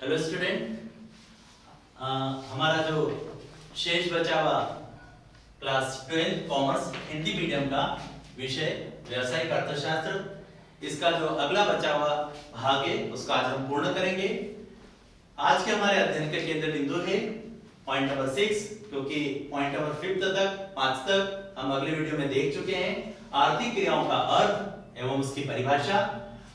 Hello student हमारा जो शेष बचा हुआ class twelfth commerce Hindi medium का विषय व्यवसायिक अर्थशास्त्र, इसका जो अगला बचा हुआ भाग है, उसका आज हम पूर्ण करेंगे। आज के हमारे अध्ययन के केंद्र बिंदु है पॉइंट नंबर सिक्स क्योंकि पॉइंट नंबर फिफ्थ तक, पाँच तक हम अगले वीडियो में देख चुके हैं। आर्थिक क्रियाओं का अर्थ एवं उसकी परिभाषा,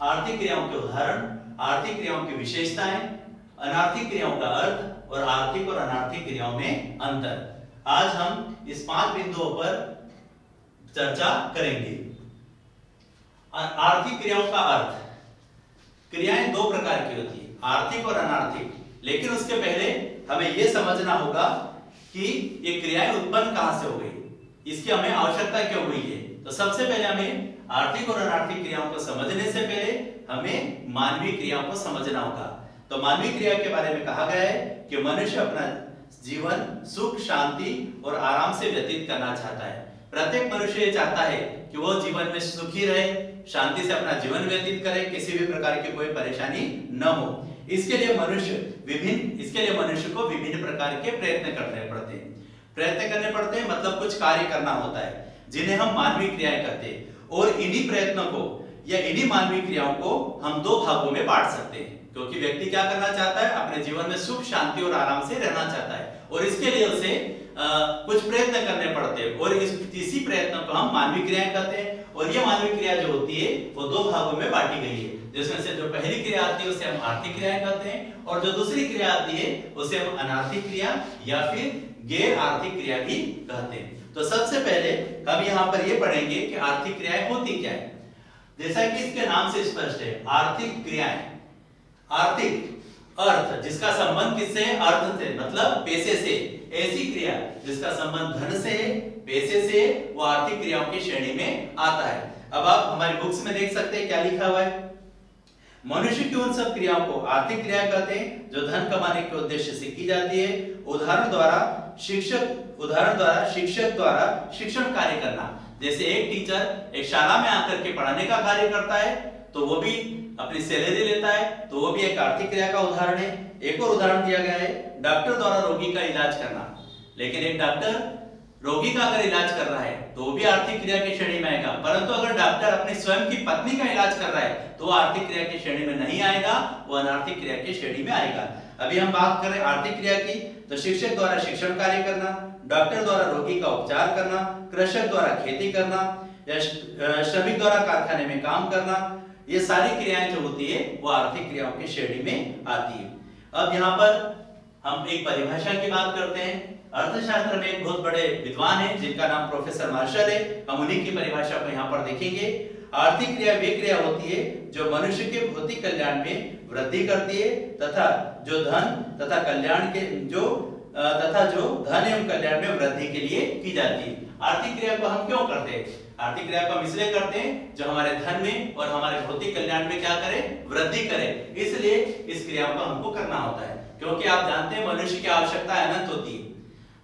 आर्थिक क्रियाओं के उदाहरण, आर्थिक क्रियाओं की विशेषताएँ अनार्थिक क्रियाओं का अर्थ और आर्थिक और अनार्थिक क्रियाओं में अंतर। आज हम इस पाँच बिंदुओं पर चर्चा करेंगे। आर्थिक क्रियाओं का अर्थ। क्रियाएँ दो प्रकार की होती है, आर्थिक और अनार्थिक। लेकिन उसके पहले हमें यह समझना होगा कि ये क्रियाएँ उत्पन्न कहाँ से हो गई, इसकी हमें आवश्यकता क्यों हुई है। तो सबसे पहले हमें आर्थिक और अनार्थिक क्रियाओं को समझने से पहले हमें मानवीय क्रियाओं को समझना होगा। तो मानवीय क्रिया के बारे में कहा गया है कि मनुष्य अपना जीवन सुख, शांति और आराम से व्यतीत करना चाहता है। प्रत्येक मनुष्य ये चाहता है कि वो जीवन में सुखी रहे, शांति से अपना जीवन व्यतीत करे, किसी भी प्रकार की कोई परेशानी न हो। इसके लिए मनुष्य विभिन्न, इसके लिए मनुष्य को विभिन्न प्रकार के प्रयत्न करने पड़ते हैं। प्रयत्न करने पड़ते हैं मतलब कुछ कार्य करना होता है, जिन्हें हम मानवीय क्रियाएँ करते हैं। और इन्हीं प्रयत्नों को या इन्हीं मानवीय क्रियाओं को हम दो भागों में बांट सकते हैं। क्योंकि व्यक्ति क्या करना चाहता है? अपने जीवन में सुख शांति और आराम से रहना चाहता है। और इसके लिए उसे आ, कुछ प्रयत्न करने पड़ते हैं। और इस इसी प्रयत्न को हम मानवीय क्रियाएँ करते हैं। और ये मानवीय क्रिया जो होती है वो दो भागों में बांटी गई है। जिसमें से जो पहली क्रिया आती है उसे हम आर्थिक क्रियाएँ कहते हैं। और जो दूसरी क्रिया आती है उसे हम अनार्थिक क्रिया या फिर गैर आर्थिक क्रिया भी कहते हैं। तो सबसे पहले हम यहाँ पर ये पढ़ेंगे कि आर्थिक क्रियाएँ होती क्या है। जैसा कि इसके नाम से स्पष्ट है आर्थिक क्रियाएँ। आर्थिक अर्थ, जिसका संबंध किससे है? अर्थ से मतलब पैसे से। ऐसी क्रिया, जिसका संबंध धन से पैसे से वो आर्थिक क्रियाओं की श्रेणी में आता है। अब आप हमारी बुक्स में देख सकते हैं, क्या लिखा हुआ है? मनुष्य की उन सब क्रियाओं को आर्थिक क्रिया कहते हैं, जो धन कमाने के उद्देश्य से की जाती है। उदाहरण द्वारा शिक्षक, उदाहरण द्वारा शिक्षक द्वारा शिक्षण कार्य करना। जैसे एक टीचर एक शाला में आकर के पढ़ाने का कार्य करता है तो वो भी अपनी सैलरी लेता है तो वो भी एक आर्थिक क्रिया का उदाहरण है। एक और उदाहरण दिया गया है, डॉक्टर द्वारा रोगी का इलाज करना। लेकिन एक डॉक्टर रोगी का अगर इलाज कर रहा है तो वो भी आर्थिक क्रिया की श्रेणी में आएगा। परंतु अगर डॉक्टर अपनी स्वयं की पत्नी का इलाज कर रहा है तो वो आर्थिक क्रिया की श्रेणी में नहीं आएगा, वो अनार्थिक क्रिया की श्रेणी में आएगा। अभी हम बात करें आर्थिक क्रिया की तो शिक्षक द्वारा शिक्षण कार्य करना, डॉक्टर द्वारा रोगी का उपचार करना, कृषक द्वारा खेती करना, या श्रमिक द्वारा कारखाने में काम करना ये सारी क्रियाएँ जो होती है, वो आर्थिक क्रियाओं की श्रेणी में आती है। अब यहाँ पर हम एक परिभाषा की बात करते हैं। अर्थशास्त्र में एक बहुत बड़े विद्वान है, जिनका नाम प्रोफेसर मार्शल है। हम उन्हीं की परिभाषा को यहाँ पर देखेंगे। आर्थिक क्रिया वे क्रिया होती है, जो मनुष्य के भौतिक कल्याण में वृद्धि करती है, तथा जो धन, तथा कल्याण के, जो तथा जो धन एवं कल्याण में वृद्धि के लिए की जाती है। आर्थिक क्रिया को हम क्यों करते हैं? आर्थिक क्रिया को हम इसलिए करते हैं जो हमारे धन में और हमारे भौतिक कल्याण में क्या करे? वृद्धि करे। इसलिए इस क्रिया को हमको करना होता है क्योंकि आप जानते हैं मनुष्य की आवश्यकता अनंत होती है।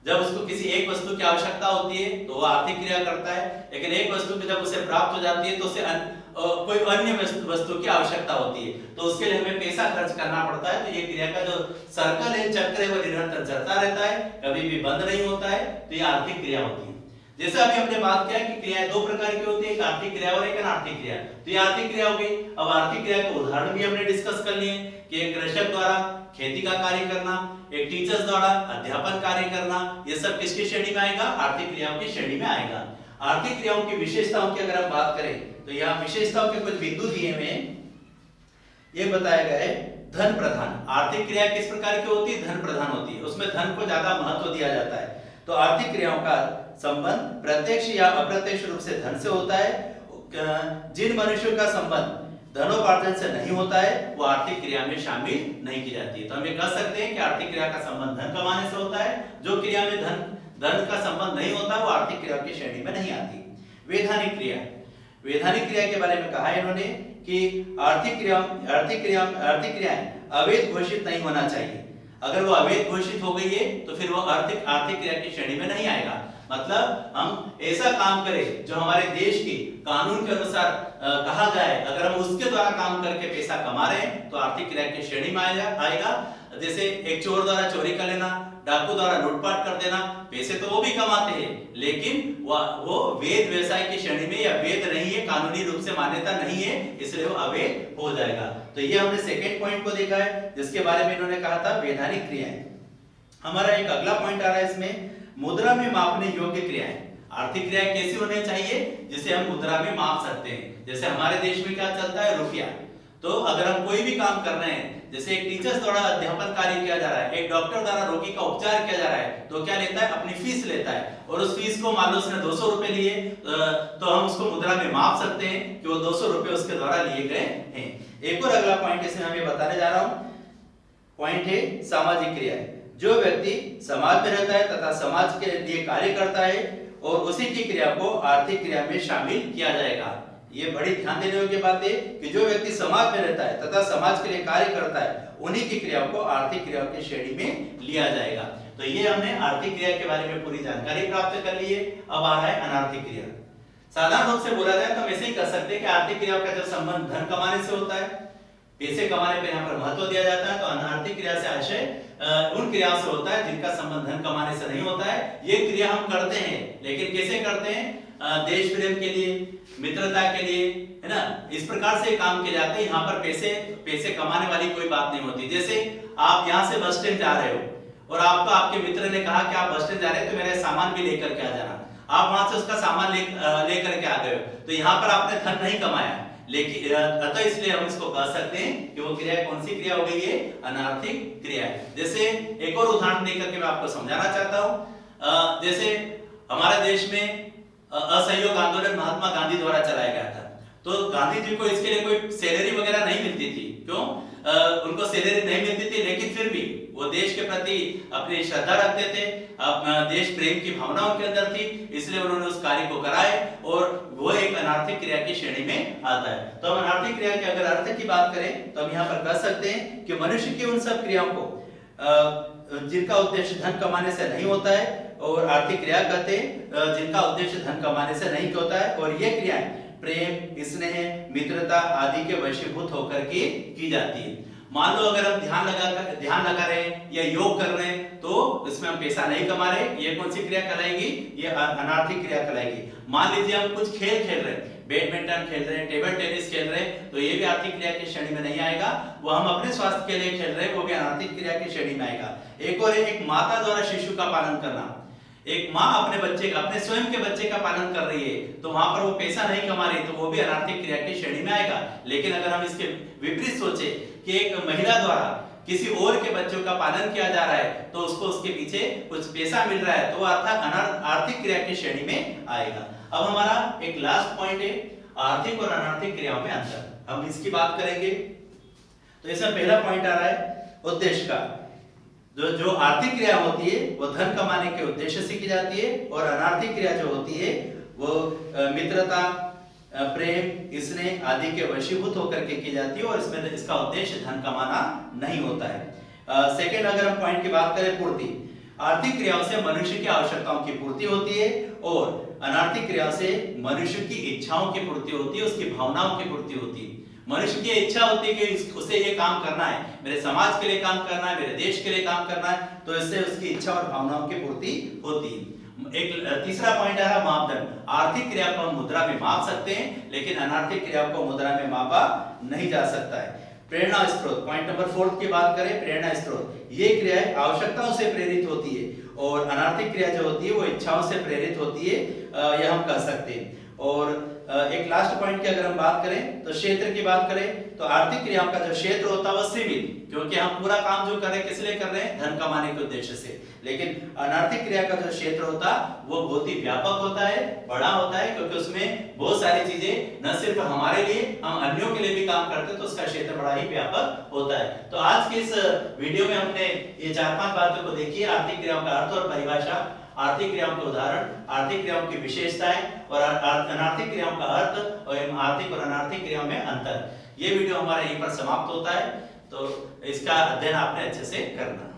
जब उसको किसी एक वस्तु की आवश्यकता होती है तो वो आर्थिक क्रिया करता है लेकिन एक वस्तु की जब उसे प्राप्त हो जाती है तो उसे अन, कोई अन्य वस्तु की आवश्यकता होती है। तो उसके लिए हमें पैसा खर्च करना पड़ता है तो ये क्रिया का जो सर्कल है चक्र है वो निरंतर चलता रहता है कभी भी बंद नहीं होता है तो ये आर्थिक क्रिया होती है। जैसे अभी हमने बात किया कि क्रियाएँ दो प्रकार की होती है, एक आर्थिक क्रिया और एक अनार्थिक क्रिया। तो ये आर्थिक क्रिया हो गई। अब आर्थिक क्रिया के उदाहरण भी हमने डिस्कस कर लिए कि एक कृषक द्वारा खेती का कार्य करना, एक टीचर्स द्वारा अध्यापन कार्य करना, ये सब किसकी श्रेणी में आएगा? आर्थिक क्रियाओं की श्रेणी में आएगा। आर्थिक क्रियाओं की विशेषताओं की अगर हम बात करें तो यहाँ विशेषताओं के कुछ बिंदु दिए हुए ये बताया गया है, धन प्रधान। आर्थिक क्रिया किस प्रकार की होती है? धन प्रधान होती है। उसमें धन को ज़्यादा महत्व दिया जाता है। तो आर्थिक क्रियाओं का संबंध प्रत्यक्ष या अप्रत्यक्ष रूप से धन से होता है। जिन मनुष्यों का संबंध धनोपार्जन से नहीं होता है, वो आर्थिक क्रिया में शामिल नहीं की जाती है। तो हम ये कह सकते हैं कि आर्थिक क्रिया का संबंध धन कमाने से होता है। जो क्रिया में धन धन का संबंध नहीं होता, वो आर्थिक क्रिया की श्रेणी में नहीं आती। वैधानिक क्रिया। वैधानिक क्रिया के बारे में कहा इन्होंने कि आर्थिक क्रिया आर्थिक क्रिया, आर्थिक क्रियाएँ अवैध घोषित नहीं होना चाहिए। अगर वो अवैध घोषित हो गई है तो फिर वो आर्थिक आर्थिक क्रिया की श्रेणी में नहीं आएगा। मतलब हम ऐसा काम करें, जो हमारे देश के कानून के अनुसार कहा जाए, अगर हम उसके द्वारा काम करके पैसा कमा रहे हैं तो आर्थिक क्रिया की श्रेणी में आएगा। जैसे एक चोर द्वारा चोरी कर लेना डाकू द्वारा लूटपाट कर देना, पैसे तो वो भी कमाते हैं, लेकिन वो वेद व्यवसाय की श्रेणी में या वेद नहीं है, कानूनी रूप से मान्यता नहीं है, इसलिए वो अवैध हो जाएगा। तो ये हमने सेकेंड पॉइंट को देखा है, जिसके बारे में इन्होंने कहा था, वैधानिक क्रियाएँ। हमारा एक अगला पॉइंट आ रहा है इसमें, मुद्रा में मापने योग्य क्रियाएँ। आर्थिक क्रियाएँ कैसी होनी चाहिए, जिसे हम मुद्रा में माप सकते हैं? जैसे हमारे देश में क्या चलता है, रुपया। तो अगर हम कोई भी काम कर रहे हैं, जैसे एक टीचर्स द्वारा अध्यापन कार्य किया जा रहा है, एक डॉक्टर द्वारा रोगी का उपचार किया जा रहा है तो क्या लेता है? अपनी फ़ीस लेता है। और उस फ़ीस को मान लो उसने दो सौ रुपए लिए तो हम उसको मुद्रा में माप सकते हैं कि वो दो सौ रुपए उसके द्वारा लिए गए हैं। एक और अगला पॉइंट इसमें हमें बताने जा रहा हूँ। पॉइंट है, सामाजिक क्रिया। जो व्यक्ति समाज में रहता है तथा समाज के लिए कार्य करता है, और उसी की क्रिया को आर्थिक क्रिया में शामिल किया जाएगा। ये बड़ी ध्यान देने योग्य बात है कि जो व्यक्ति समाज में रहता है तथा समाज के लिए कार्य करता है, उन्हीं की क्रियाओं को आर्थिक क्रियाओं की श्रेणी में लिया जाएगा। तो ये हमने आर्थिक क्रिया के बारे में पूरी जानकारी प्राप्त कर ली है। अब आ रहा है अनार्थिक क्रिया। साधारण रूप से बोला जाए तो हम ऐसे ही कर सकते हैं कि आर्थिक क्रियाओं का जब संबंध धन कमाने से होता है, पैसे कमाने पर यहाँ पर महत्व दिया जाता है तो अनार्थिक क्रिया से आशय उन क्रियाओं से होता है जिनका संबंध धन कमाने से नहीं होता है। ये क्रिया हम करते हैं, लेकिन कैसे करते हैं? देश प्रेम के लिए, मित्रता के लिए, है ना? इस प्रकार से काम किए जाते हैं। यहाँ पर पैसे पैसे कमाने वाली कोई बात नहीं होती। जैसे आप यहाँ से बस स्टैंड जा रहे हो और आपको आपके मित्र ने कहा कि आप बस स्टैंड जा रहे हैं तो मेरा सामान भी लेकर के आ जाना। आप वहाँ से उसका सामान ले लेकर के आ गए हो। तो यहाँ पर आपने धन नहीं कमाया। लेकिन अतः इसलिए हम इसको कह सकते हैं कि वो क्रिया कौन सी क्रिया हो गई? है अनार्थिक क्रिया है। जैसे एक और उदाहरण देकर के मैं आपको समझाना चाहता हूँ। जैसे हमारे देश में असहयोग आंदोलन महात्मा गांधी द्वारा चलाया गया था। तो गांधी जी को इसके लिए कोई सैलरी वगैरह नहीं मिलती थी। क्यों? आ, उनको सैलरी नहीं मिलती थी लेकिन फिर भी वो देश के प्रति अपनी श्रद्धा रखते थे देश प्रेम की भावना उनके अंदर थी इसलिए उन्होंने उस कार्य को कराए और वो एक अनार्थिक क्रिया की श्रेणी में आता है। तो हम अनार्थिक क्रिया के अगर अर्थ की बात करें तो हम यहाँ पर कह सकते हैं कि मनुष्य की उन सब क्रियाओं को जिनका उद्देश्य धन कमाने से नहीं होता है और आर्थिक क्रिया कहते हैं जिनका उद्देश्य धन कमाने से नहीं होता है, और ये क्रियाएँ प्रेम, स्नेह, मित्रता आदि के वशीभूत होकर के की जाती है। मान लो अगर हम ध्यान लगा कर, ध्यान लगा रहे या योग कर रहे तो इसमें हम पैसा नहीं कमा रहे, ये कौन सी क्रिया कहलाएगी? ये अनार्थिक क्रिया कहलाएगी। मान लीजिए हम कुछ खेल खेल रहे हैं, बैडमिंटन खेल रहे हैं, टेबल टेनिस खेल रहे हैं तो ये भी आर्थिक क्रिया की श्रेणी में नहीं आएगा, वो हम अपने स्वास्थ्य के लिए खेल रहे हैं, वो भी अनार्थिक क्रिया की श्रेणी में आएगा। एक और एक माता द्वारा शिशु का पालन करना। एक माँ अपने बच्चे का, अपने स्वयं के बच्चे का पालन कर रही है तो वहाँ पर वो पैसा नहीं कमा रही तो वो भी अनार्थिक क्रिया की श्रेणी में आएगा। लेकिन अगर हम इसके विपरीत सोचे कि एक महिला द्वारा किसी और के बच्चों का पालन किया जा रहा है तो उसको उसके पीछे कुछ पैसा मिल रहा है तो अर्थात आर्थिक क्रिया की श्रेणी में आएगा। अब हमारा एक लास्ट पॉइंट है, आर्थिक और अनार्थिक क्रियाओं में अंतर। हम इसकी बात करेंगे। तो इसमें पहला पॉइंट आ रहा है, उद्देश्य का। जो जो आर्थिक क्रिया होती है, वो धन कमाने के उद्देश्य से की जाती है और अनार्थिक क्रिया जो होती है, वो मित्रता प्रेम स्नेह आदि के वशीभूत होकर के की जाती है और इसमें इसका उद्देश्य धन कमाना नहीं होता है। सेकेंड अगर हम पॉइंट की बात करें पूर्ति, आर्थिक क्रियाओं से मनुष्य की आवश्यकताओं की पूर्ति होती है और अनार्थिक क्रिया से मनुष्य की इच्छाओं की पूर्ति होती है, उसकी भावनाओं की पूर्ति होती है। मनुष्य की इच्छा होती है कि उसे ये काम करना है। मेरे समाज के लिए काम करना है, मेरे देश के लिए काम करना है तो इससे उसकी इच्छा और भावनाओं की पूर्ति होती है। एक, तीसरा पॉइंट रहा मापदंड। आर्थिक क्रिया को मुद्रा में माप सकते हैं, लेकिन अनार्थिक क्रिया को मुद्रा में मापा नहीं जा सकता है। प्रेरणा स्रोत। पॉइंट नंबर फोर्थ की बात करें, प्रेरणा स्रोत। ये क्रियाएँ आवश्यकताओं से प्रेरित होती है, और अनार्थिक क्रिया जो होती है, वो इच्छाओं से प्रेरित होती है यह हम कह सकते हैं। और एक लास्ट पॉइंट की अगर हम बात करें तो क्षेत्र की बात करें तो आर्थिक क्रियाओं का जो क्षेत्र होता है, वो सीमित, क्योंकि हम पूरा काम जो कर रहे हैं, किस लिए कर रहे हैं? धन कमाने के उद्देश्य से। लेकिन अनार्थिक क्रिया का जो क्षेत्र होता, वो बहुत ही व्यापक होता है, बड़ा होता है, क्योंकि उसमें बहुत सारी चीज़ें, न सिर्फ़ हमारे लिए, हम अन्यों के लिए भी काम करते हैं तो उसका क्षेत्र बड़ा ही व्यापक होता है। तो आज के इस वीडियो में हमने ये चार पाँच बातों को देखी, आर्थिक क्रियाओं का अर्थ और परिभाषा। आर्थिक क्रियाओं के उदाहरण, आर्थिक क्रियाओं की विशेषताएँ और अनार्थिक क्रियाओं का अर्थ और आर्थिक और अनार्थिक क्रियाओं में अंतर। ये वीडियो हमारे यहीं पर समाप्त होता है। तो इसका अध्ययन आपने अच्छे से करना